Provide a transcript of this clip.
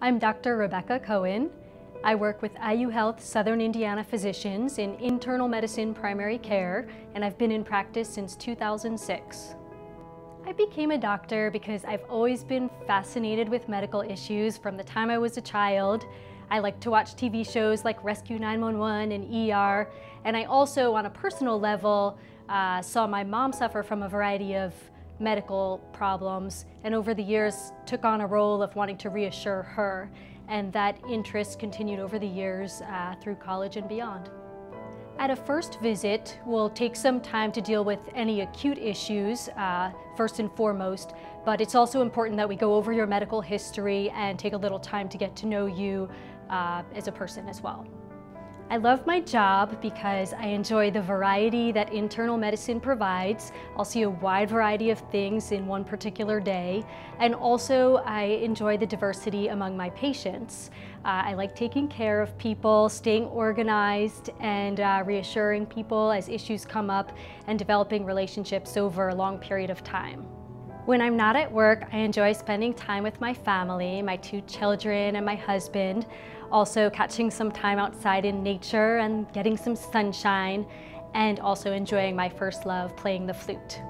I'm Dr. Rebecca Cohen. I work with IU Health Southern Indiana Physicians in internal medicine primary care, and I've been in practice since 2006. I became a doctor because I've always been fascinated with medical issues from the time I was a child. I like to watch TV shows like Rescue 911 and ER, and I also, on a personal level, uh, saw my mom suffer from a variety of medical problems and over the years took on a role of wanting to reassure her and that interest continued over the years uh, through college and beyond. At a first visit, we'll take some time to deal with any acute issues, uh, first and foremost, but it's also important that we go over your medical history and take a little time to get to know you uh, as a person as well. I love my job because I enjoy the variety that internal medicine provides. I'll see a wide variety of things in one particular day. And also I enjoy the diversity among my patients. Uh, I like taking care of people, staying organized, and uh, reassuring people as issues come up and developing relationships over a long period of time. When I'm not at work, I enjoy spending time with my family, my two children and my husband. Also catching some time outside in nature and getting some sunshine and also enjoying my first love, playing the flute.